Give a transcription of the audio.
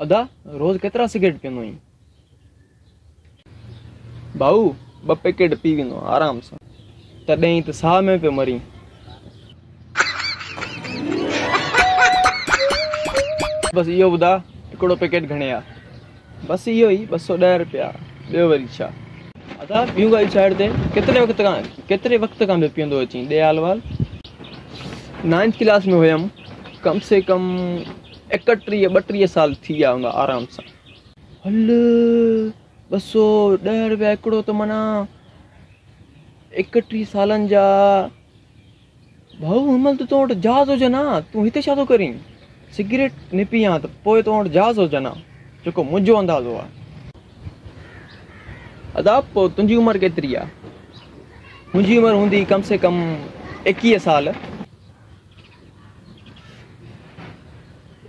अदा, रोज़ केतिरा सिगरेट पीअंदो आहीं भाऊ ॿ पैकेट पी वेंदो, आराम सां। तॾहिं त साह में पियो मरी। बसि इहो ॿुधा, हिकिड़ो पैकेट घणे आहे? बसि इहो ई रुपया ॿियो वरी छा? अदा, ॿियूं ॻाल्हियूं साइड ते केतिरे वक़्त खां, केतिरे वक़्त खां पियो पीअंदो अची? ॾे हाल वाल? नाइंथ क्लास में हुयमि कम से कम एकटीह ॿटीह साल थी विया हूंदा आराम सां। हल ॿ सौ ॾह रुपया हिकिड़ो त माना। एकटीह सालनि जा। भाऊ हिनमहिल त तो वटि जहाज़ हुजनि हा तूं हिते छा थो करीं। सिगरेट न पीआं त पोइ तो वटि जहाज़ हुजनि हा जेको मुंहिंजो अंदाज़ो आहे अदा पोइ तुंहिंजी उमिरि केतिरी आहे मुंहिंजी उमिरि हूंदी कम से कम एकवीह साल।